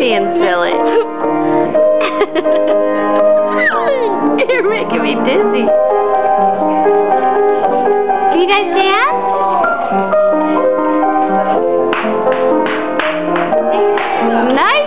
Fans Village. You're making me dizzy. You guys dance? Nice.